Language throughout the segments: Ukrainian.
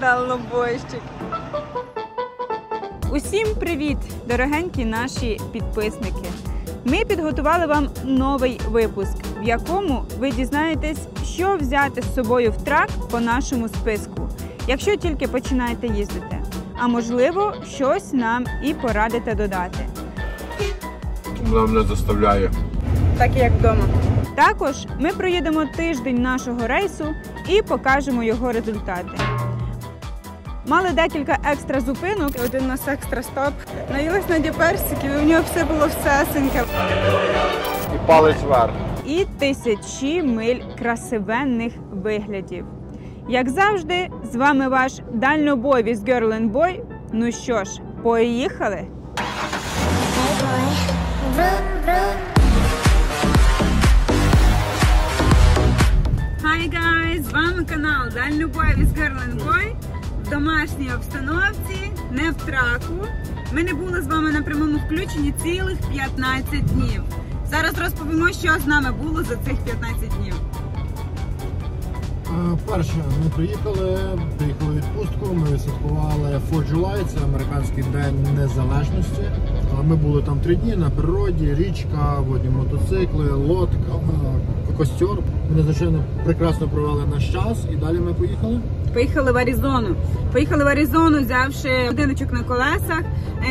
Дальнобойщик. Усім привіт, дорогенькі наші підписники. Ми підготували вам новий випуск, в якому ви дізнаєтесь, що взяти з собою в трак по нашому списку, якщо тільки починаєте їздити. А можливо, щось нам і порадите додати. Вона мене заставляє. Так як вдома. Також ми проїдемо тиждень нашого рейсу і покажемо його результати. Мали декілька екстра зупинок. Один у нас екстра стоп. Наїлась на діперсиків, і в нього все було всесеньке. І палець вверх. і тисячі миль красивенних виглядів. Як завжди, з вами ваш дальнобой з Girl Boy. Ну що ж, поїхали! Hi guys! З вами канал Дальнобой з Girl Boy домашній обстановці, не в траку. Ми не були з вами на прямому включенні цілих 15 днів. Зараз розповімо, що з нами було за цих 15 днів. Е, Перше, ми приїхали, приїхали в відпустку, ми відсвяткували 4 July, це американський день незалежності. Е, Ми були там три дні на природі, річка, водні мотоцикли, лодка, е, костер. Ми надзвичайно прекрасно провели наш час і далі ми поїхали. Поїхали в Аризону. Поїхали в Аризону, взявши будиночок на колесах.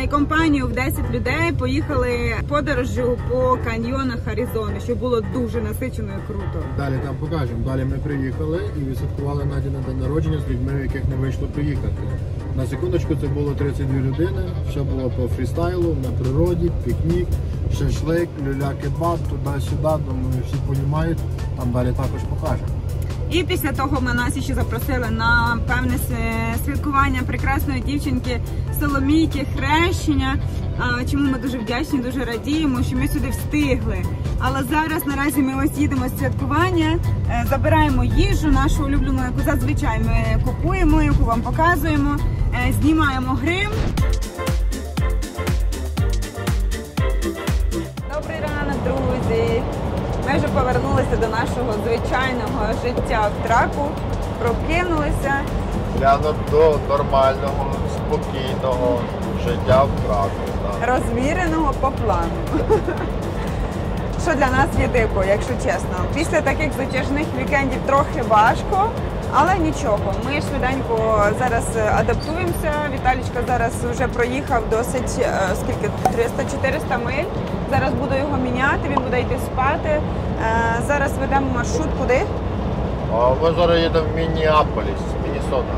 е, Компанію в 10 людей поїхали подорожю по каньйонах Аризони, що було дуже насичено і круто. Далі там покажемо. Далі ми приїхали і відсвяткували Наді на день народження з людьми, в яких не вийшло приїхати. На секундочку це було 32 людини. Все було по фрістайлу, на природі, пікнік, шашлик, люля-кебаб, туди-сюди. Думаю, всі розуміють. Там далі також покажемо. І після того ми нас ще запросили на певне святкування прекрасної дівчинки Соломійки, хрещення. Чому ми дуже вдячні, дуже радіємо, що ми сюди встигли. Але зараз наразі ми ось їдемо з святкування, е, забираємо їжу, нашу улюблену, яку зазвичай ми купуємо, яку вам показуємо, е, знімаємо грим. Повернулися до нашого звичайного життя в траку, прокинулися. Гляну до нормального, спокійного життя в траку. так. розміреного по плану. Що для нас є дико, якщо чесно. Після таких затяжних вікендів трохи важко, але нічого. Ми швиденько зараз е, адаптуємося. Віталічка зараз вже проїхав досить е, скільки 300-400 миль. Зараз буду його міняти, він буде йти спати. Е, Зараз ведемо маршрут куди? Ми зараз їдемо в Мінніаполіс, Міннесота.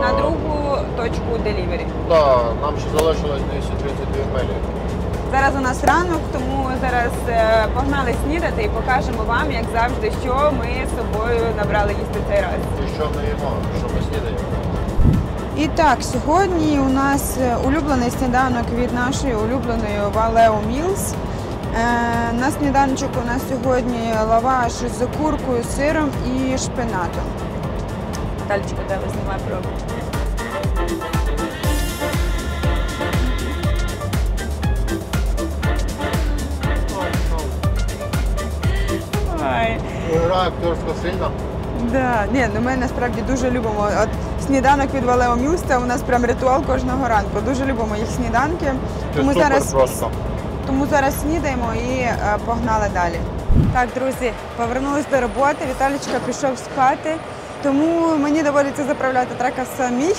На другу точку делівері. Так, нам ще залишилось 232 милі. Зараз у нас ранок, тому зараз е, погнали снідати і покажемо вам, як завжди, що ми з собою набрали їсти цей раз. І що ми їмо, що ми снідаємо? І так, сьогодні у нас е, улюблений сніданок від нашої улюбленої Valeo Mills. Е, на сніданочок у нас сьогодні лаваш з куркою, сиром і шпинатом. Дальчика, тебе знімай пробу. Ой. Гра акторська сильна. Да, ні, ну ми насправді дуже любимо. От сніданок від Mills – це у нас прям ритуал кожного ранку. Дуже любимо їх сніданки. Це Тому супер зараз просто. Тому зараз снідаємо і е, погнали далі. Так, друзі, повернулись до роботи. Віталічка пішов спати. Тому мені доводиться заправляти трека самій.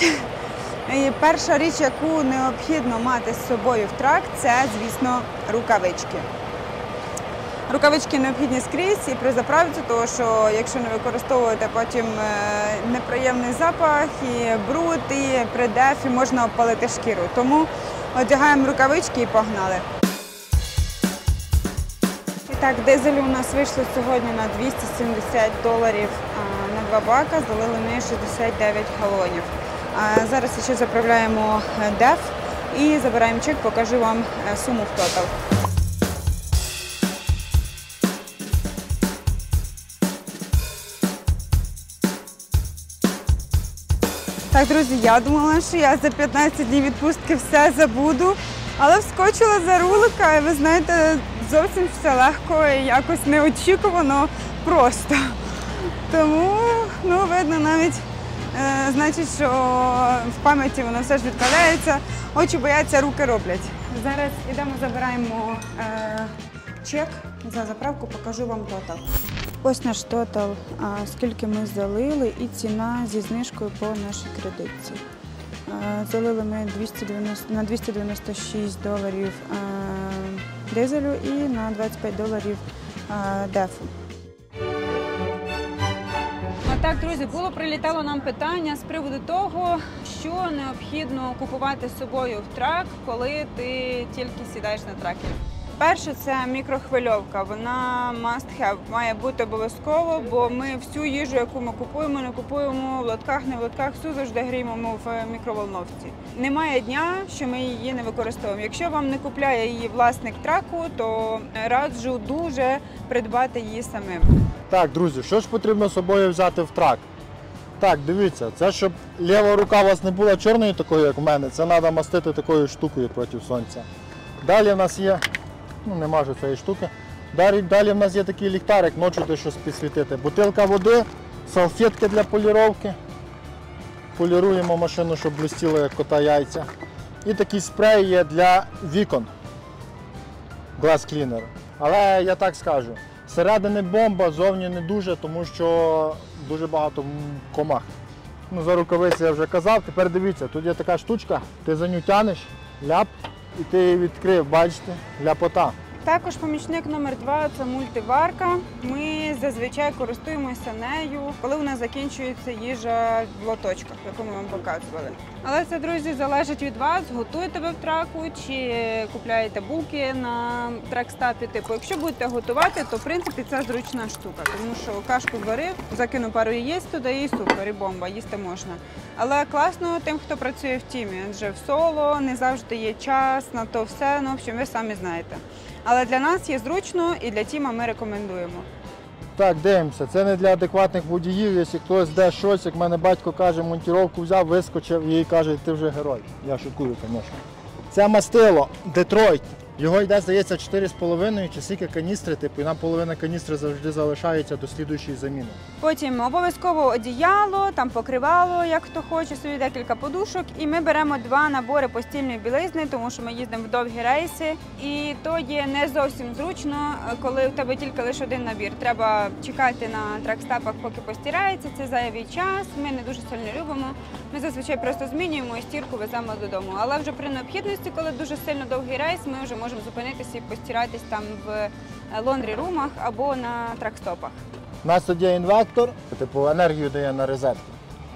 І перша річ, яку необхідно мати з собою в трак, це, звісно, рукавички. Рукавички необхідні скрізь і при заправці, тому що якщо не використовуєте потім е, неприємний запах і бруд, і при дефі можна опалити шкіру. Тому одягаємо рукавички і погнали. Так, дизелю у нас вийшло сьогодні на 270 доларів на два бака, залили ми 69 галонів. Зараз ще заправляємо е, деф і забираємо чек, покажу вам е, суму в тотал. Так, друзі, я думала, що я за 15 днів відпустки все забуду, але вскочила за рулика, і ви знаєте, зовсім все легко і якось неочікувано просто. Тому, ну, видно, навіть е, значить, що в пам'яті воно все ж відкладається. Очі бояться, руки роблять. Зараз ідемо, забираємо е, чек за заправку, покажу вам тотал. Ось наш тотал, скільки ми залили, і ціна зі знижкою по нашій кредитці. Е, Залили ми 290, на 296 доларів е, дизелю і на 25 доларів е, дефу. Так, друзі, було прилітало нам питання з приводу того, що необхідно купувати з собою в трак, коли ти тільки сідаєш на тракер. Перше, це мікрохвильовка. Вона must have, має бути обов'язково, бо ми всю їжу, яку ми купуємо, не купуємо в лотках, не в лотках, всю завжди гріємо в мікроволновці. Немає дня, що ми її не використовуємо. Якщо вам не купляє її власник траку, то раджу дуже придбати її самим. Так, друзі, що ж потрібно з собою взяти в трак? Так, дивіться, це щоб ліва рука у вас не була чорною такою, як у мене, це треба мастити такою штукою проти сонця. Далі в нас є, ну нема ж цієї штуки. Далі, далі в нас є такий ліхтарик, ночі де щось підсвітити. Бутилка води, салфетки для поліровки. Поліруємо машину, щоб блистіло, як кота яйця. І такий спрей є для вікон. Glass Cleaner. Але я так скажу, зсередини бомба, зовні не дуже, тому що дуже багато комах. Ну, за рукавиці я вже казав. Тепер дивіться, тут є така штучка, ти за ню тянеш, ляп, і ти відкрив, бачите, ляпота. Також помічник номер два це мультиварка. Ми зазвичай користуємося нею, коли у нас закінчується їжа в лоточках, яку ми вам показували. Але це, друзі, залежить від вас, готуєте ви в траку чи купляєте булки на тракстапі. Типу, якщо будете готувати, то в принципі це зручна штука, тому що кашку зварив, закинув пару яєць туди і супер, і бомба, їсти можна. Але класно тим, хто працює в тімі, адже в соло не завжди є час на то все. Ну, в общем, ви самі знаєте. Але для нас є зручно і для тіма ми рекомендуємо. Так, дивимося, це не для адекватних водіїв, якщо хтось де щось, як мене батько каже, монтіровку взяв, вискочив і каже, ти вже герой. Я шуткую, звісно. Це мастило Детройт. Його йде, здається, 4,5 чи скільки каністри, типу, і нам половина каністри завжди залишається до слідуючої заміни. Потім обов'язково одіяло, там покривало, як хто хоче, собі декілька подушок. І ми беремо два набори постільної білизни, тому що ми їздимо в довгі рейси. І то є не зовсім зручно, коли в тебе тільки лише один набір. Треба чекати на тракстапах, поки постирається. Це зайвий час. Ми не дуже сильно любимо. Ми зазвичай просто змінюємо і стірку веземо додому. Але вже при необхідності, коли дуже сильно довгий рейс, ми вже можемо зупинитися і постиратись там в лондрі румах або на тракстопах. У нас тут є інвектор, типу енергію дає на розетку.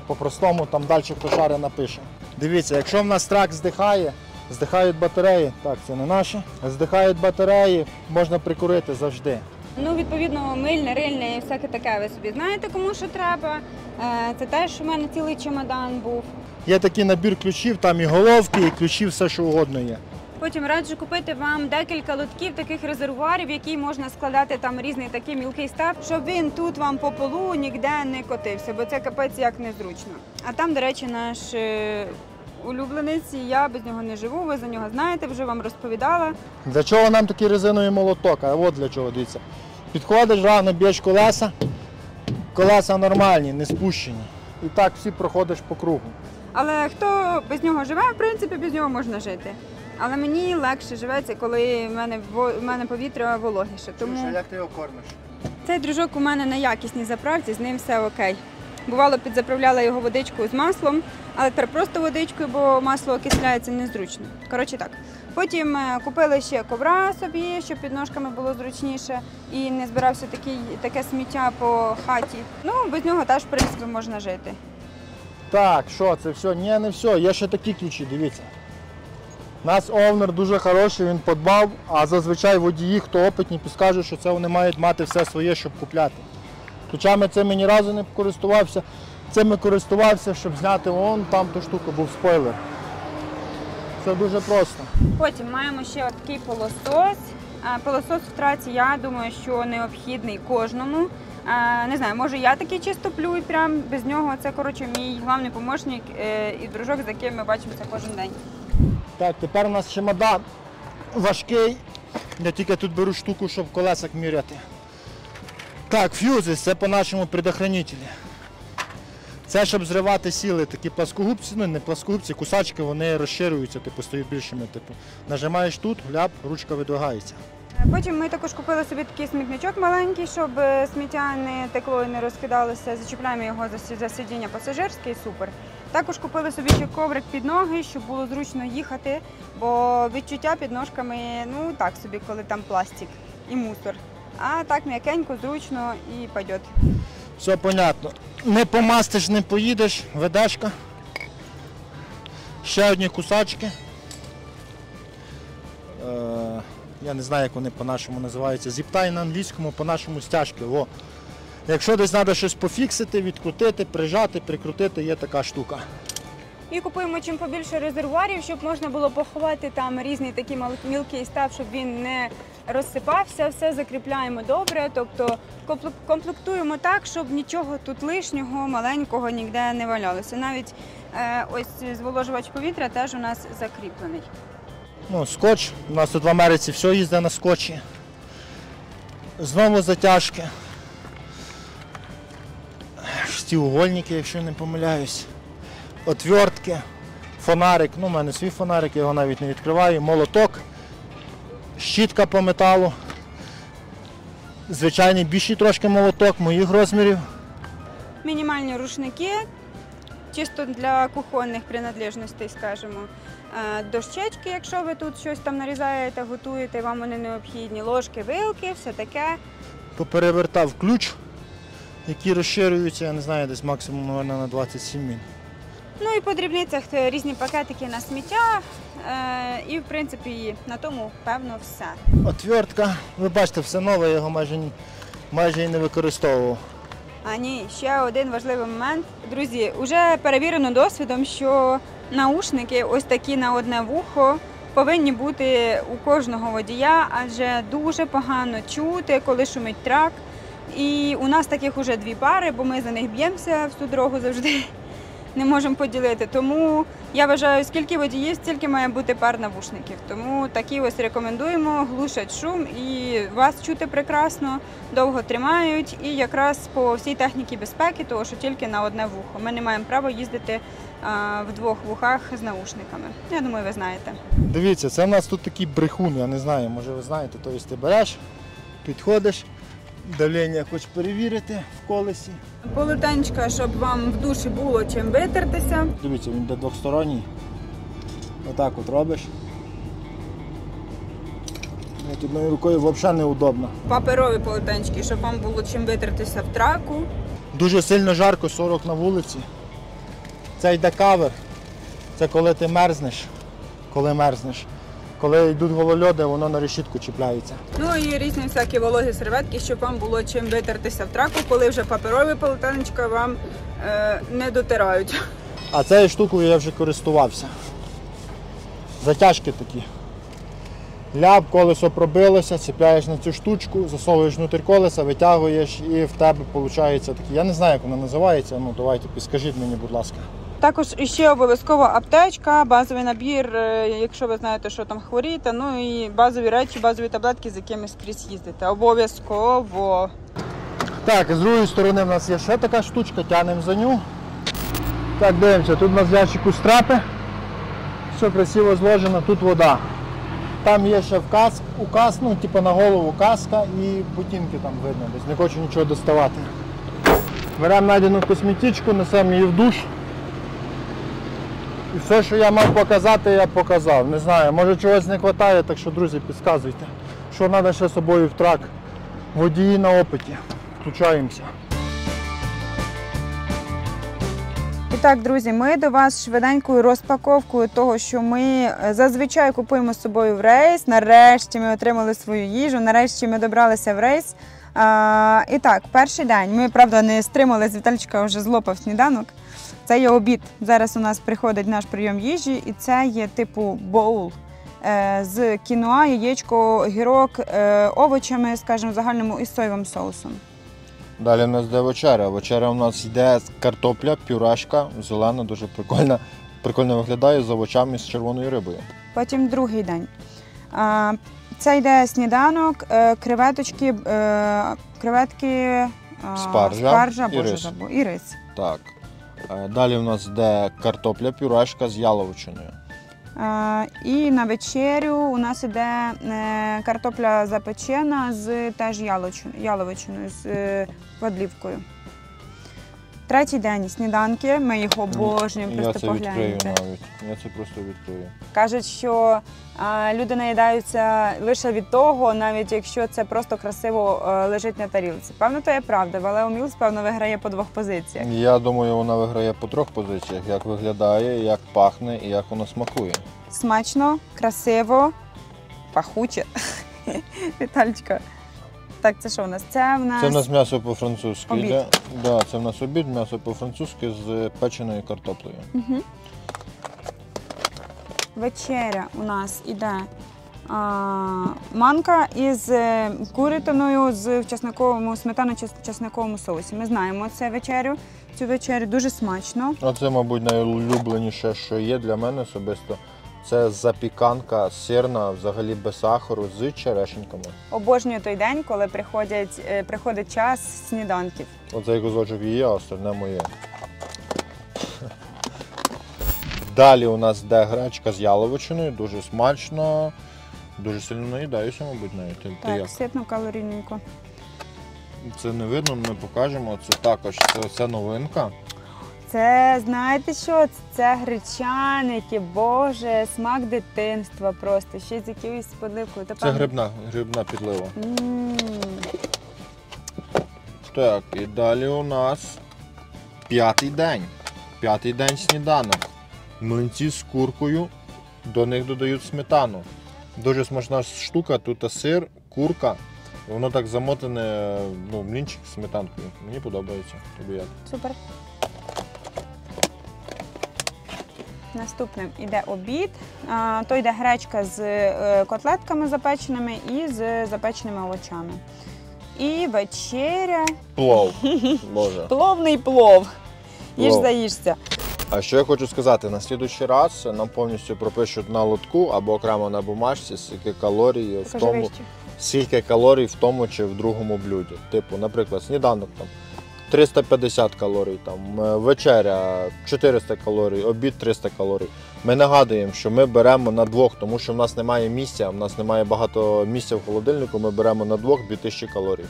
По-простому там далі хто шари напише. Дивіться, якщо в нас трак здихає, здихають батареї, так, це не наші, здихають батареї, можна прикурити завжди. Ну, відповідно, мильне, рильне і всяке таке. Ви собі знаєте, кому що треба. Е, Це теж у мене цілий чемодан був. Є такий набір ключів, там і головки, і ключі, все що угодно є. Потім раджу купити вам декілька лотків таких резервуарів, які можна складати там різний такий мілкий став, щоб він тут вам по полу ніде не котився, бо це капець як незручно. А там, до речі, наш е, улюбленець, і я без нього не живу. Ви за нього знаєте, вже вам розповідала. Для чого нам такий резиновий молоток? А от для чого, дивіться. Підходиш рано, б'єш колеса, колеса нормальні, не спущені. І так всі проходиш по кругу. Але хто без нього живе, в принципі, без нього можна жити. Але мені легше живеться, коли в мене в мене повітря вологіше. Тому як ти його кормиш? цей дружок у мене на якісній заправці, з ним все окей. Бувало, підзаправляла його водичкою з маслом, але тепер просто водичкою, бо масло окисляється незручно. Коротше так. Потім е, купили ще ковра собі, щоб під ножками було зручніше і не збирався такий, таке сміття по хаті. Ну, без нього теж, в принципі, можна жити. Так, що це все? Ні, не все. Є ще такі ключі, дивіться. Нас овнер дуже хороший, він подбав, а зазвичай водії, хто опитні, підскажуть, що це вони мають мати все своє, щоб купляти. Ключами цими ні разу не користувався. Цими користувався, щоб зняти вон там ту штуку, був спойлер. Це дуже просто. Потім маємо ще такий полосос. Е, Пилосос в траці, я думаю, що необхідний кожному. Е, Не знаю, може я такий чисто плю і прям без нього. Це коротше мій головний помощник е, і дружок, з яким ми бачимося кожен день. Так, тепер у нас чемодан важкий. Я тільки тут беру штуку, щоб в колесах міряти. Так, фьюзи, це по нашому предохранителі. Це щоб зривати сіли, такі пласкогубці, ну не пласкогубці, кусачки, вони розширюються, типу, стають більшими. Типу. Нажимаєш тут, гляп, ручка видвигається. Потім ми також купили собі такий смітничок маленький, щоб е, сміття не текло і не розкидалося. Зачіпляємо його за сидіння пасажирське і супер. Також купили собі ще коврик під ноги, щоб було зручно їхати, бо відчуття під ножками ну так собі, коли там пластик і мусор. А так м'якенько, зручно і пойдет. Все понятно. Не помастиш, не поїдеш, ведешка. Ще одні кусачки. Е, я не знаю, як вони по-нашому називаються. Зіптай на англійському, по-нашому стяжки. Во. Якщо десь треба щось пофіксити, відкрутити, прижати, прикрутити, є така штука. І купуємо чим побільше резервуарів, щоб можна було поховати там різний такий мілкий став, щоб він не розсипався. Все закріпляємо добре. Тобто комплектуємо так, щоб нічого тут лишнього, маленького ніде не валялося. Навіть е, ось зволожувач повітря теж у нас закріплений. Ну, скотч. У нас тут в Америці все їздить на скотчі. Знову затяжки. Шестиугольники, якщо не помиляюсь. Отвертки, фонарик. Ну, у мене свій фонарик, я його навіть не відкриваю. Молоток, щітка по металу. Звичайний більший трошки молоток моїх розмірів. Мінімальні рушники, чисто для кухонних принадлежностей, скажімо. Е, Дощечки, якщо ви тут щось там нарізаєте, готуєте, вам вони необхідні. Ложки, вилки, все таке. Поперевертав ключ, який розширюється, я не знаю, десь максимум мабуть, на 27 мін. Ну і по дрібницях е, різні пакетики на сміття. Е, і в принципі на тому певно все. Отвертка. Ви бачите, все нове, я його майже, майже і не використовував. А ні, ще один важливий момент. Друзі, вже перевірено досвідом, що наушники ось такі на одне вухо повинні бути у кожного водія, адже дуже погано чути, коли шумить трак. І у нас таких уже дві пари, бо ми за них б'ємося всю дорогу завжди. Не можемо поділити. Тому я вважаю, скільки водіїв, стільки має бути пар навушників. Тому такі ось рекомендуємо, глушать шум і вас чути прекрасно, довго тримають і якраз по всій техніці безпеки, того що тільки на одне вухо. Ми не маємо права їздити в двох вухах з наушниками. Я думаю, ви знаєте. Дивіться, це в нас тут такий брехун, я не знаю, може ви знаєте, тобто ти береш, підходиш, давлення хочеш перевірити в колесі. Полотенчика, щоб вам в душі було чим витертися. Дивіться, він йде двохсторонній. Отак от робиш. От одною рукою взагалі неудобно. Паперові полотенчики, щоб вам було чим витертися в траку. Дуже сильно жарко, 40 на вулиці. Це йде кавер. Це коли ти мерзнеш, коли мерзнеш. Коли йдуть голольоди, воно на решітку чіпляється. Ну і різні всякі вологі серветки, щоб вам було чим витертися в траку, коли вже паперові полотенчика вам е, не дотирають. А цією штукою я вже користувався. Затяжки такі. Ляп, колесо пробилося, чіпляєш на цю штучку, засовуєш внутрі колеса, витягуєш і в тебе виходить такі. Я не знаю, як вона називається, ну давайте підскажіть мені, будь ласка. Також ще обов'язково аптечка, базовий набір, е, якщо ви знаєте, що там хворієте. Ну і базові речі, базові таблетки, з якими скрізь їздите. Обов'язково. Так, з другої сторони в нас є ще така штучка, тянемо за ню. Так, дивимося, тут у нас ящику страпи. Все красиво зложено, тут вода. Там є ще вказ, указ, ну, типу на голову каска і ботинки там видно, десь не хочу нічого доставати. Беремо найдену косметичку, несемо її в душ. І все, що я мав показати, я показав. Не знаю, може чогось не вистачає, так що, друзі, підказуйте. Що треба ще собою в трак. Водії на опиті. Включаємося. І так, друзі, ми до вас швиденькою розпаковкою того, що ми е, зазвичай купуємо з собою в рейс. Нарешті ми отримали свою їжу, нарешті ми добралися в рейс. А, і так, перший день. Ми, правда, не стримали з Вітальчика вже злопав сніданок. Це є обід. Зараз у нас приходить наш прийом їжі, і це є типу боул е, з кіноа, яєчко, гірок, е, овочами, скажімо, в загальному і соєвим соусом. Далі в нас йде вечеря. Вечеря у нас йде картопля, пюрешка, зелена, дуже прикольна. Прикольно виглядає з овочами з червоною рибою. Потім другий день. Це йде сніданок, е, креветочки, креветки, Спаржа спаржа і боже, рис. і рис. Так. Е, Далі у нас йде картопля пюрешка з яловичиною. Е, І на вечерю у нас іде е, картопля запечена з теж яловичиною, з е, подлівкою. Третій день сніданки. Ми їх обожнюємо, Я просто це відкрию навіть. Я це просто відкрию. Кажуть, що а, люди наїдаються лише від того, навіть якщо це просто красиво е, лежить на тарілці. Певно, то є правда. Валео Мілс, певно, виграє по двох позиціях. Я думаю, вона виграє по трьох позиціях: як виглядає, як пахне і як воно смакує. Смачно, красиво, пахуче. Віталічка. Так, це що у нас? Це в нас, Це в нас м'ясо по-французьки. Обід. йде. Да, це в нас обід, м'ясо по-французьки з печеною картоплею. Мгм. вечеря у нас іде. А, манка із е, курятиною з в чесниковому сметано-чесниковому соусі. Ми знаємо це вечерю. Цю вечерю дуже смачно. Оце, мабуть, найулюбленіше, що є для мене особисто. Це запіканка сирна, взагалі без сахару, з черешеньками. Обожнюю той день, коли приходять, е, приходить час сніданків. Оцей кусочок її, а остальне моє. Далі у нас йде гречка з яловичиною, дуже смачно. Дуже сильно наїдаюся, мабуть, навіть. Ти, ти Так, як? ситно калорійненько. Це не видно, ми покажемо. Це також це, це новинка. Це знаєте що? Це гречаники, боже, смак дитинства просто. Ще з якоюсь подливкою. Та Це певно- грибна, грибна підлива. М, Так, і далі у нас п'ятий день. П'ятий день сніданок. Млинці з куркою, до них додають сметану. Дуже смачна штука, тут сир, курка. Воно так замотане, ну, млінчик з сметанкою. Мені подобається. Тобі як? Супер. Наступним іде обід. То йде гречка з е, котлетками запеченими і з запеченими овочами. І вечеря. Плов. Боже. Пловний плов. Їж Плов. заїжся. А що я хочу сказати, на слідуючий раз нам повністю пропишуть на лотку або окремо на бумажці, скільки калорій в Покажи тому, вище. скільки калорій в тому чи в другому блюді. Типу, наприклад, сніданок там 350 калорій, там е, вечеря 400 калорій, обід 300 калорій. Ми нагадуємо, що ми беремо на двох, тому що в нас немає місця, в нас немає багато місця в холодильнику. Ми беремо на двох 2000 калорій.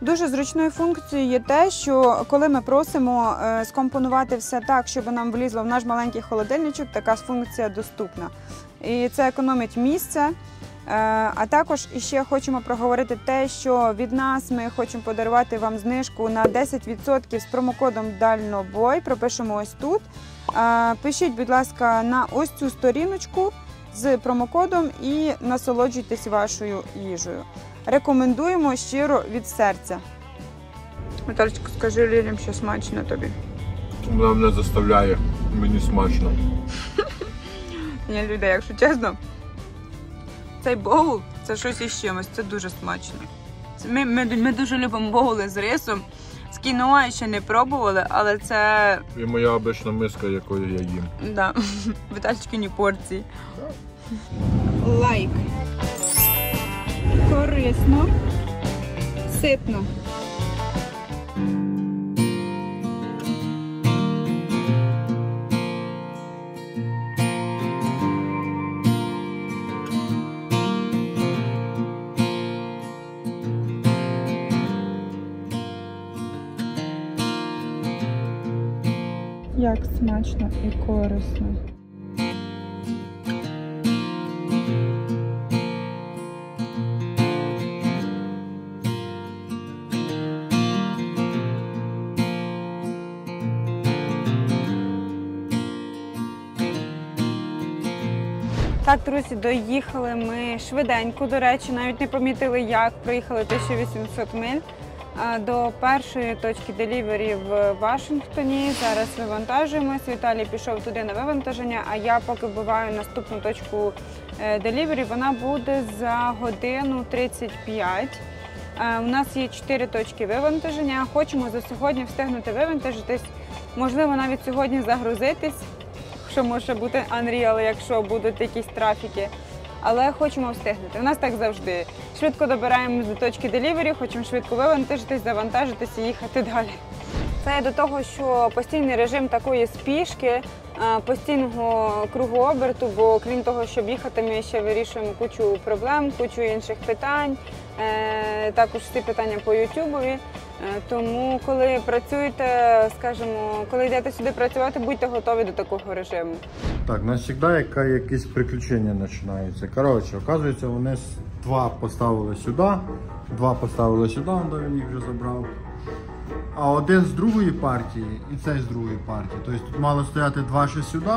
Дуже зручною функцією є те, що коли ми просимо е, скомпонувати все так, щоб нам влізло в наш маленький холодильничок, така функція доступна. І це економить місце. Е, А також іще хочемо проговорити те, що від нас ми хочемо подарувати вам знижку на 10% з промокодом Дальнобой. Пропишемо ось тут. Е, Пишіть, будь ласка, на ось цю сторіночку з промокодом і насолоджуйтесь вашою їжею. Рекомендуємо щиро від серця. Віталічко, скажи людям, що смачно тобі. Вона мене заставляє, мені смачно. Ні, люди, якщо чесно, цей боул це щось із чимось, це дуже смачно. Ми, ми, ми дуже любимо боули з рисом. З кіноа ще не пробували, але це І моя обична миска, якою я їм. да, вітальчикині порції. Лайк. Корисно. Ситно. Як смачно і корисно. Так, друзі, доїхали ми швиденько. До речі, навіть не помітили, як проїхали 1800 миль до першої точки делівері в Вашингтоні. Зараз вивантажуємось. Віталій пішов туди на вивантаження, а я поки вбиваю наступну точку е, делівері. Вона буде за годину 35. Е, У нас є чотири точки вивантаження. Хочемо за сьогодні встигнути вивантажитись. Можливо, навіть сьогодні загрузитись що може бути Unreal, якщо будуть якісь трафіки. Але хочемо встигнути. У нас так завжди. Швидко добираємось до точки делівері, хочемо швидко вивантажитись, завантажитись і їхати далі. Це до того, що постійний режим такої спішки, е, постійного кругооберту, бо крім того, щоб їхати, ми ще вирішуємо кучу проблем, кучу інших питань, е, також всі питання по Ютубові. Е, Тому, коли працюєте, скажімо, коли йдете сюди працювати, будьте готові до такого режиму. Так, у нас завжди якісь приключення починаються. Коротше, оказується, вони два поставили сюди, два поставили сюди, де він їх вже забрав. А один з другої партії і цей з другої партії. Тобто тут мало стояти два ще сюди,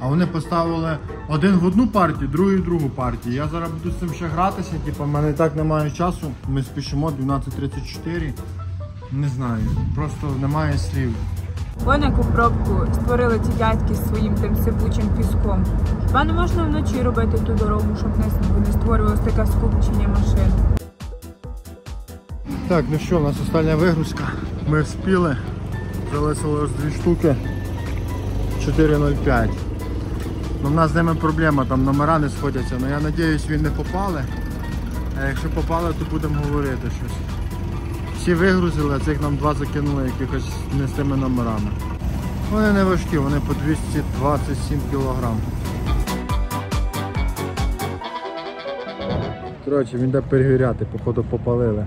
а вони поставили один в одну партію, другий в другу партію. Я зараз буду з цим ще гратися, типу, в мене і так немає часу. Ми спішимо 12.34. Не знаю, просто немає слів. Вон яку пробку створили ті дядьки з своїм тим сипучим піском. Хіба не можна вночі робити ту дорогу, щоб не, не створювалося таке скупчення машин? Так, ну що, у нас остання вигрузка. Ми вспіли. Залишилось дві штуки. 4.05. Ну, в нас з ними проблема, там номера не сходяться. Ну я сподіваюся, він не попали. А якщо попали, то будемо говорити щось. Всі вигрузили, а цих нам два закинули якихось не з тими номерами. Вони не важкі, вони по 227 кг. Коротше, він йде перевіряти, походу попалили.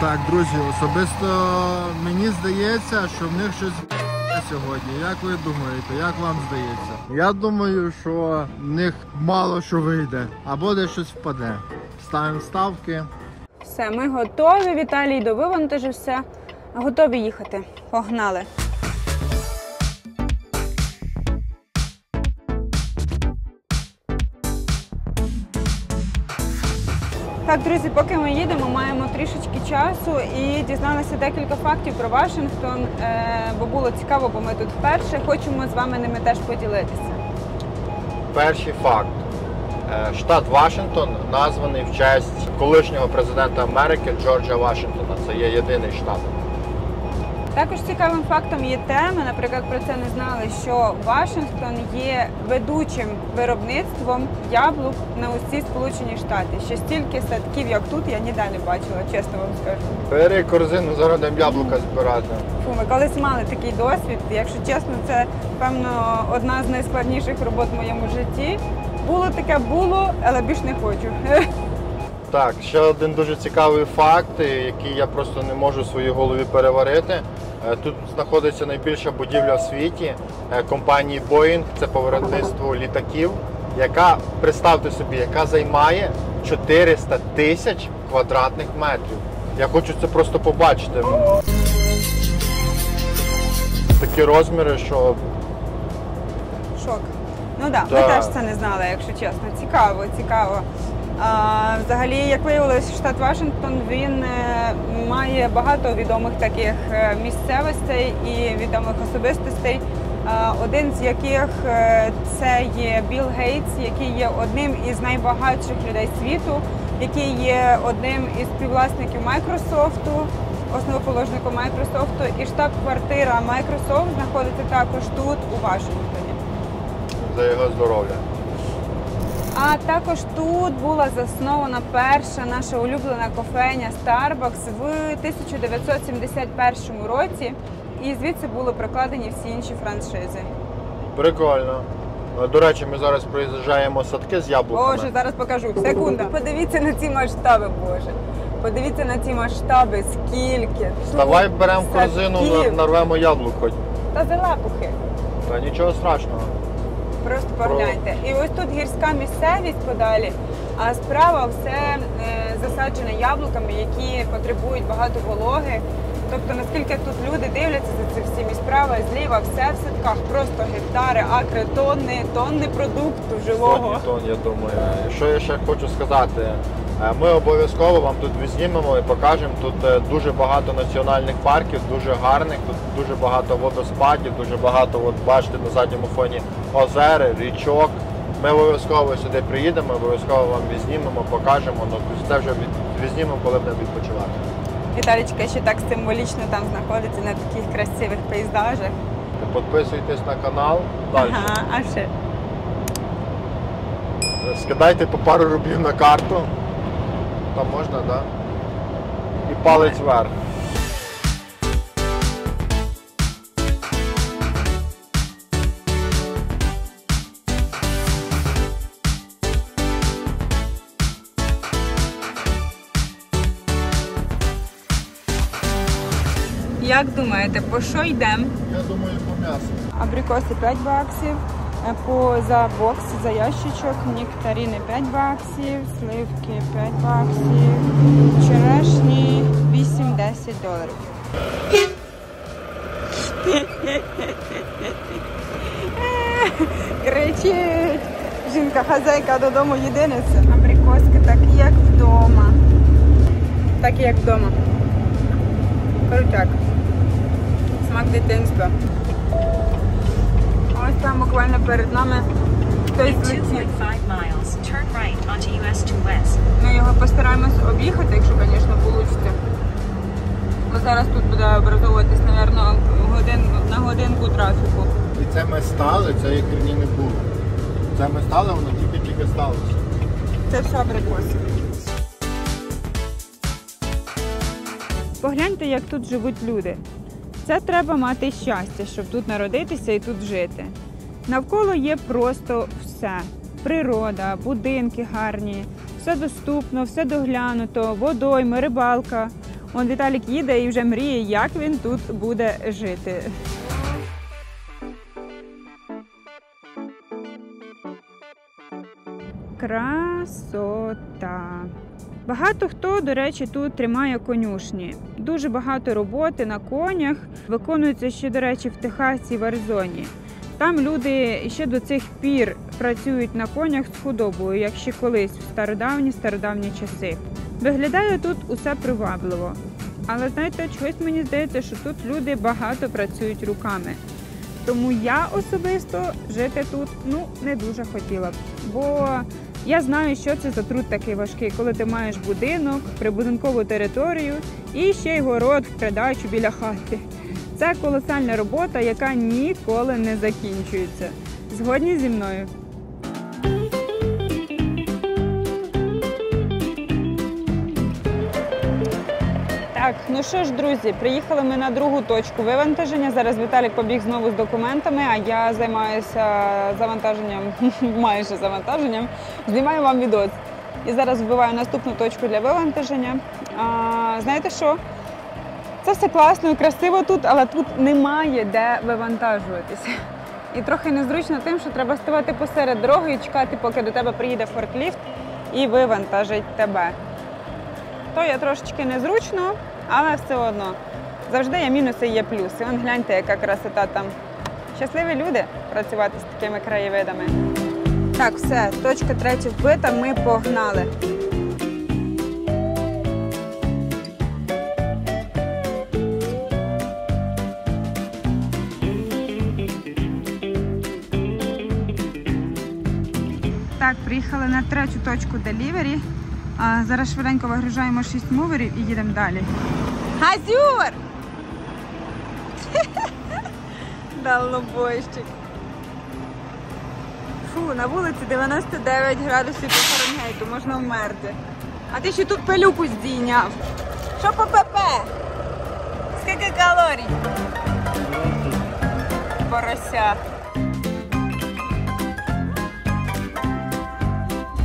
Так, друзі, особисто мені здається, що в них щось сьогодні. Як ви думаєте, як вам здається? Я думаю, що в них мало що вийде, або десь щось впаде. Ставимо ставки. Все, ми готові. Віталій довивантажився. Готові їхати. Погнали. Так, друзі, поки ми їдемо, маємо трішечки часу і дізналися декілька фактів про Вашингтон, е, бо було цікаво, бо ми тут вперше. Хочемо з вами ними теж поділитися. Перший факт. Е, Штат Вашингтон названий в честь колишнього президента Америки Джорджа Вашингтона. Це є єдиний штат. Також цікавим фактом є те, ми, наприклад, про це не знали, що Вашингтон є ведучим виробництвом яблук на усі Сполучені Штати. Ще стільки садків, як тут, я ніде не бачила, чесно вам скажу. Бери корзину, будемо яблука збирати. Фу, ми колись мали такий досвід. Якщо чесно, це певно одна з найскладніших робот в моєму житті. Було таке, було, але більш не хочу. Так, ще один дуже цікавий факт, е, який я просто не можу в своїй голові переварити. Е, Тут знаходиться найбільша будівля в світі е, компанії Boeing, це по виробництву літаків, яка, представте собі, яка займає 400 тисяч квадратних метрів. Я хочу це просто побачити. Такі розміри, що Шок. Ну так, да, ми теж це не знали, якщо чесно. Цікаво, цікаво. А, взагалі, як виявилось, штат Вашингтон він е, має багато відомих таких е, місцевостей і відомих особистостей. Один з яких е, це є Білл Гейтс, який є одним із найбагатших людей світу, який є одним із співвласників Майкрософту, основоположником Майкрософту, і штаб-квартира Майкрософт знаходиться також тут, у Вашингтоні. За його здоров'я. А також тут була заснована перша наша улюблена кофейня Starbucks в 1971 році, і звідси були прокладені всі інші франшизи. Прикольно. До речі, ми зараз приїжджаємо садки з яблуками. Боже, зараз покажу. Секунда. Подивіться на ці масштаби, Боже. Подивіться на ці масштаби, скільки. Давай беремо корзину, нарвемо яблук хоч. Та залапухи. Та нічого страшного. Просто погляньте. І ось тут гірська місцевість подалі, а справа все е, засаджене яблуками, які потребують багато вологи. Тобто наскільки тут люди дивляться за цим всім і справа, і зліва, все в садках, просто гектари, акри, тонни, тонни продукту живого. Сотні тонн, я думаю. Що я ще хочу сказати? Е, Ми обов'язково вам тут знімемо і покажемо. Тут е, дуже багато національних парків, дуже гарних, тут дуже багато водоспадів, дуже багато, от бачите, на задньому фоні озер, річок. Ми обов'язково сюди приїдемо, обов'язково вам відзнімемо, покажемо. Ну, це вже відзнімемо, коли будемо відпочивати. Віталічка ще так символічно там знаходиться на таких красивих пейзажах. Підписуйтесь на канал. Далі. Ага, а ще. Скидайте по пару рублів на карту там можна, так? Да? І палець вверх. Як думаєте, по що йдемо? Я думаю, по м'ясу. Абрикоси 5 баксів по, за бокс, за ящичок, нектарини 5 баксів, сливки 5 баксів, черешні 8-10 доларів. Кричить! Жінка хазяйка додому єдиниця. Абрикоски такі, як вдома. Такі, як вдома. Крутяк. Смак дитинства. Там буквально перед нами хтось летів. 2.5 miles, turn right onto US 2 West. Ми його постараємось об'їхати, якщо, звісно, вийде. Бо зараз тут буде образовуватись, мабуть, годин, на годинку трафіку. І це ми стали, цієї херні не було. Це ми стали, воно тільки-тільки сталося. Це все абрикоси. Погляньте, як тут живуть люди. Це треба мати щастя, щоб тут народитися і тут жити. Навколо є просто все: природа, будинки гарні, все доступно, все доглянуто, водойми, рибалка. Он Віталік їде і вже мріє, як він тут буде жити. Красота. Багато хто, до речі, тут тримає конюшні. Дуже багато роботи на конях виконується ще, до речі, в Техасі в Аризоні. Там люди ще до цих пір працюють на конях з худобою, як ще колись в стародавні стародавні часи. Виглядає тут усе привабливо. Але знаєте, чогось мені здається, що тут люди багато працюють руками. Тому я особисто жити тут ну не дуже хотіла б. Бо я знаю, що це за труд такий важкий, коли ти маєш будинок, прибудинкову територію і ще й город в придачу біля хати. Це колосальна робота, яка ніколи не закінчується. Згодні зі мною. Так, ну що ж, друзі, приїхали ми на другу точку вивантаження. Зараз Віталік побіг знову з документами, а я займаюся завантаженням, майже завантаженням. Знімаю вам відос. І зараз вбиваю наступну точку для вивантаження. А, знаєте що? Це все класно і красиво тут, але тут немає де вивантажуватися. І трохи незручно тим, що треба ставати посеред дороги і чекати, поки до тебе приїде форкліфт і вивантажить тебе. То є трошечки незручно, але все одно. Завжди є мінуси і є плюси. Вон гляньте, яка красота там. Щасливі люди працювати з такими краєвидами. Так, все, точка третя вбита, ми погнали. Так, приїхали на третю точку делівері. Зараз швиденько вигружаємо 6 муверів і їдемо далі. Газюр! Дальнобойщик. Фу, на вулиці 99 градусів по Фаренгейту, можна вмерти. А ти ще тут пилюку здійняв. Що по ПП? Скільки калорій? Порося.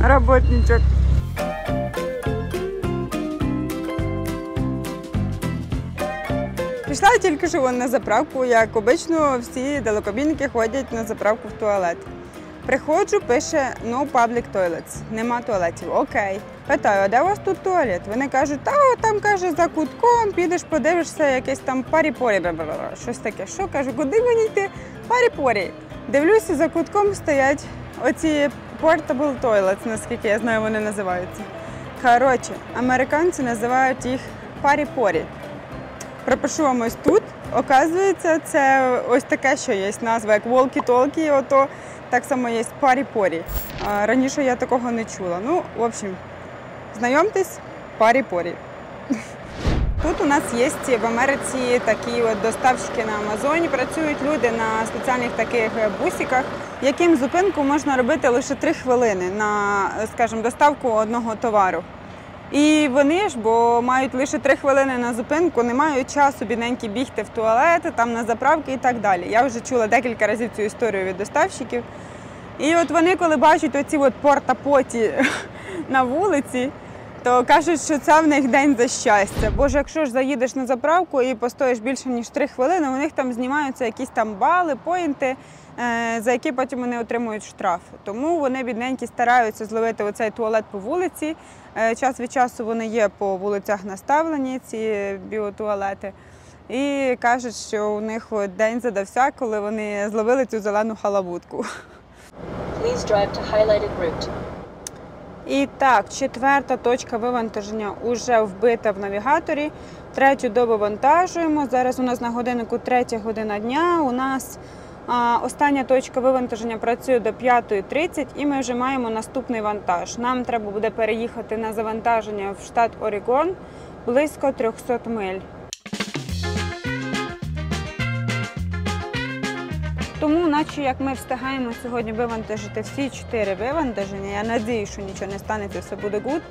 Работничок. Пішла тільки що вон на заправку, як обично всі далекобійники ходять на заправку в туалет. Приходжу, пише no public toilets, нема туалетів. Окей. Питаю, а де у вас тут туалет? Вони кажуть, та там каже за кутком, підеш, подивишся, якесь там парі-порі, бла-бла-бла, щось таке. Що кажу, куди мені йти? Парі-порі. Дивлюся, за кутком стоять оці portable toilets, наскільки я знаю, вони називаються. Коротше, американці називають їх парі-порі. Пропишу вам ось тут. Оказується, це ось таке, що є назва, як волкі-толкі, ото так само є парі-порі. Раніше я такого не чула. Ну, в общем, знайомтесь, парі-порі. Тут у нас є в Америці такі от доставщики на Амазоні. Працюють люди на спеціальних таких бусиках, яким зупинку можна робити лише 3 хвилини на, скажімо, доставку одного товару. І вони ж, бо мають лише 3 хвилини на зупинку, не мають часу бідненькі бігти в туалет, там на заправки і так далі. Я вже чула декілька разів цю історію від доставщиків. І от вони, коли бачать оці от порта-поті на вулиці, то кажуть, що це в них день за щастя. Бо ж якщо ж заїдеш на заправку і постоїш більше ніж 3 хвилини, у них там знімаються якісь там бали, поінти, е, за які потім вони отримують штраф. Тому вони бідненькі стараються зловити оцей туалет по вулиці. Е, Час від часу вони є по вулицях наставлені, ці біотуалети. І кажуть, що у них день задався, коли вони зловили цю зелену халабутку. Please drive to highlighted route. І так, четверта точка вивантаження вже вбита в навігаторі. Третю добу вантажуємо. Зараз у нас на годиннику третя година дня. У нас а, остання точка вивантаження працює до 5.30 і ми вже маємо наступний вантаж. Нам треба буде переїхати на завантаження в штат Орігон близько 300 миль. Тому, наче як ми встигаємо сьогодні вивантажити всі чотири вивантаження, я надію, що нічого не станеться, все буде good.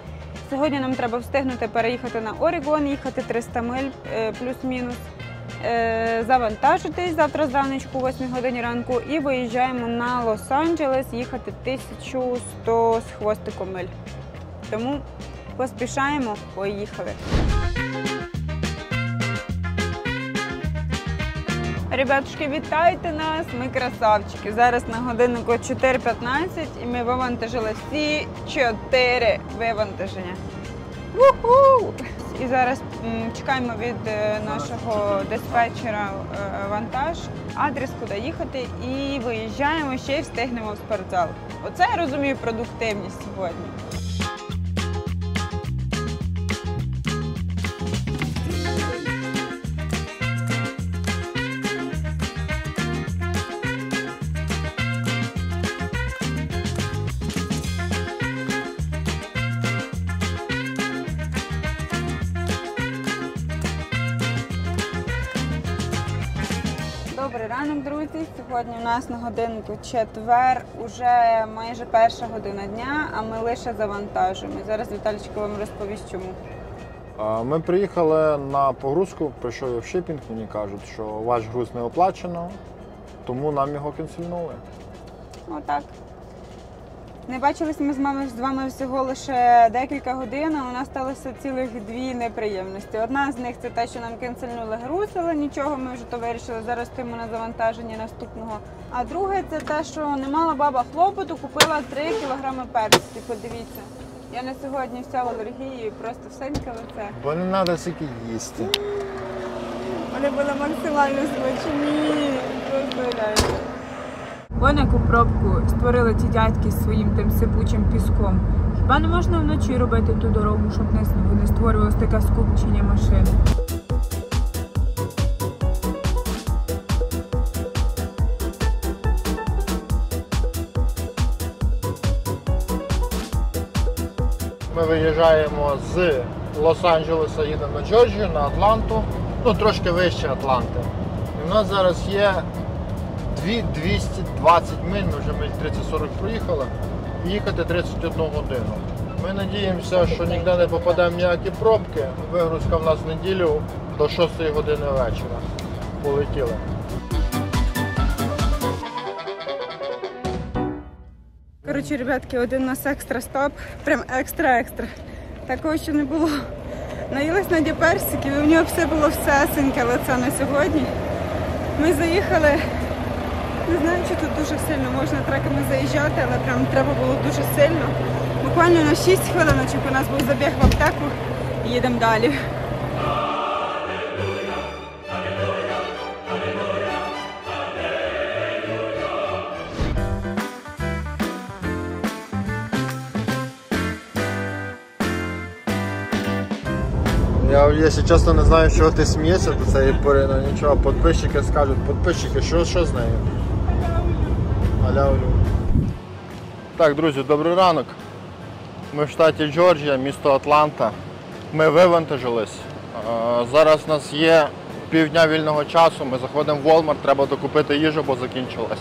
Сьогодні нам треба встигнути переїхати на Орігон, їхати 300 миль е, плюс-мінус, е, завантажитись завтра зраночку, о 8 годині ранку, і виїжджаємо на Лос-Анджелес, їхати 1100 з хвостиком миль. Тому поспішаємо, поїхали. Ребятушки, вітайте нас! Ми красавчики. Зараз на годиннику 4.15 і ми вивантажили всі чотири вивантаження. Уху! І зараз м, чекаємо від е, нашого диспетчера е, вантаж, адрес, куди їхати, і виїжджаємо ще й встигнемо в спортзал. Оце я розумію продуктивність сьогодні. Ранок, друзі. Сьогодні у нас на годинку четвер, уже майже перша година дня, а ми лише завантажуємо. Зараз Віталічко вам розповість, чому. Ми приїхали на погрузку, прийшов я в шипінг, мені кажуть, що ваш груз не оплачено, тому нам його кінсельнули. Отак. Не бачились ми з вами з вами всього лише декілька годин. а У нас сталося цілих дві неприємності. Одна з них це те, що нам кенсельнули груз, але нічого, ми вже то вирішили. Зараз стоїмо на завантаженні наступного. А друге це те, що не мала баба хлопоту, купила 3 кілограми перцю. Подивіться. Я на сьогодні вся в алергії, просто всеньке лице. Бо не треба стільки їсти. Вони були максимально смачні. Просто. Вон яку пробку створили ті дядьки з своїм тим сипучим піском. Хіба не можна вночі робити ту дорогу, щоб не створювалося таке скупчення машин? Ми виїжджаємо з Лос-Анджелеса, їдемо на Джорджію, на Атланту, ну трошки вище Атланти. І в нас зараз є 200, 20 миль, ми вже миль 30-40 проїхали, їхати 31 годину. Ми надіємося, що ніде не попадемо ніякі пробки. Вигрузка в нас в неділю до 6 години вечора. Полетіли. Коротше, ребятки, один у нас екстра стоп. Прям екстра-екстра. Такого ще не було. Наїлась на Діперсиків і в нього все було всесеньке, але це на сьогодні. Ми заїхали не знаю, чи тут дуже сильно можна треками заїжджати, але прям треба було дуже сильно. Буквально на 6 хвилиночок у нас був забіг в аптеку і їдемо далі. Я, якщо чесно, не знаю, що ти смієшся до цієї пори, ну нічого, підписчики скажуть, підписчики, що, що з нею? Так, друзі, добрий ранок. Ми в штаті Джорджія, місто Атланта. Ми вивантажились. Зараз у нас є півдня вільного часу. Ми заходимо в Walmart, треба докупити їжу, бо закінчилась.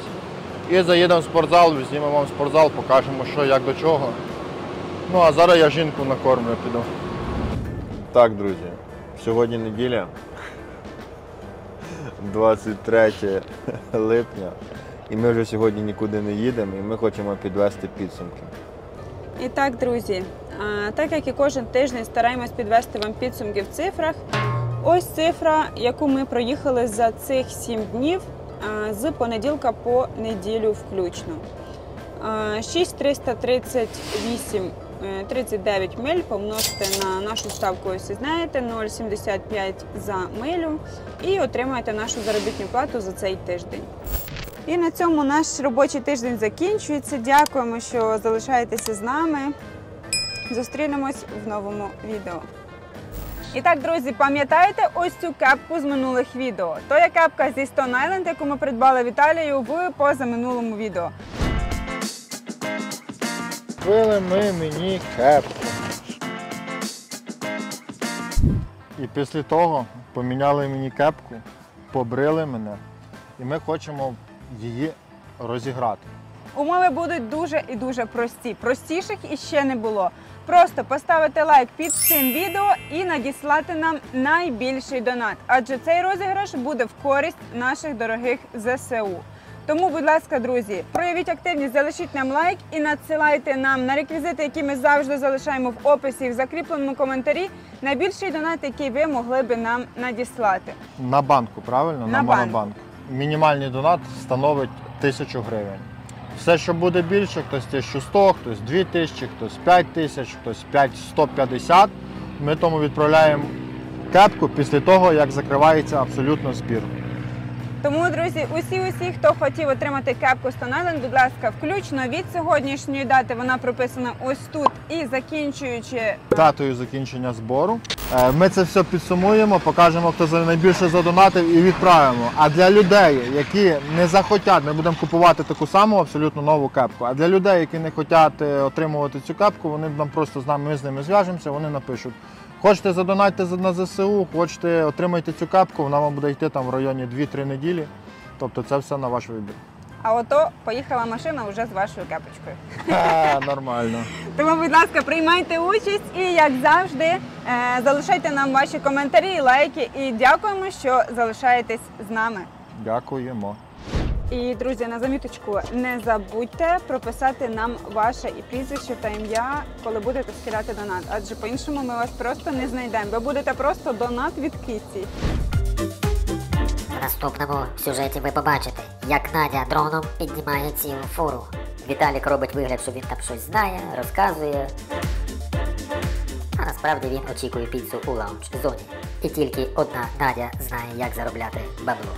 І заїдемо в спортзал, знімемо вам спортзал, покажемо, що, як до чого. Ну а зараз я жінку накормлю, піду. Так, друзі, сьогодні неділя, 23 липня, і ми вже сьогодні нікуди не їдемо, і ми хочемо підвести підсумки. І так, друзі, Так як і кожен тиждень стараємось підвести вам підсумки в цифрах. Ось цифра, яку ми проїхали за цих 7 днів з понеділка по неділю включно. А, 6338 е, 39 миль помножте на нашу ставку, ось і знаєте, 0,75 за милю і отримаєте нашу заробітну плату за цей тиждень. І на цьому наш робочий тиждень закінчується. Дякуємо, що залишаєтеся з нами. Зустрінемось в новому відео. І так, друзі, пам'ятаєте ось цю кепку з минулих відео? То є кепка зі Stone Island, яку ми придбали в Італію в позаминулому відео. Купили ми мені кепку. І після того поміняли мені кепку, побрили мене, і ми хочемо її розіграти. Умови будуть дуже і дуже прості. Простіших іще не було. Просто поставити лайк під цим відео і надіслати нам найбільший донат. Адже цей розіграш буде в користь наших дорогих ЗСУ. Тому, будь ласка, друзі, проявіть активність, залишіть нам лайк і надсилайте нам на реквізити, які ми завжди залишаємо в описі і в закріпленому коментарі, найбільший донат, який ви могли би нам надіслати. На банку, правильно? На На, банк. монобанк. Мінімальний донат становить 1000 гривень. Все, що буде більше, хтось 1100, хтось 2000, хтось 5000, хтось 5150. Ми тому відправляємо кепку після того, як закривається абсолютно збір. Тому, друзі, усі, усі, хто хотів отримати кепку Island, будь ласка, включно від сьогоднішньої дати, вона прописана ось тут і закінчуючи Датою закінчення збору. Е, Ми це все підсумуємо, покажемо, хто найбільше задонатив і відправимо. А для людей, які не захотять, ми будемо купувати таку саму абсолютно нову кепку. А для людей, які не хочуть е, отримувати цю кепку, вони нам просто з нами ми з ними зв'яжемося, вони напишуть. Хочете задонатьте на ЗСУ, хочете отримайте цю кепку, вона вам буде йти там в районі 2-3 неділі. Тобто це все на ваш вибір. А ото поїхала машина вже з вашою кепочкою. Нормально. Тому, будь ласка, приймайте участь і, як завжди, е, залишайте нам ваші коментарі, лайки і дякуємо, що залишаєтесь з нами. Дякуємо. І друзі, на заміточку, не забудьте прописати нам ваше і прізвище та ім'я, коли будете скидати донат. Адже по-іншому ми вас просто не знайдемо. Ви будете просто донат від киці. Наступному сюжеті ви побачите, як Надя дроном піднімає цілу фуру. Віталік робить вигляд, що він там щось знає, розказує. А насправді він очікує піцу у лаунж зоні. І тільки одна Надя знає, як заробляти бабло.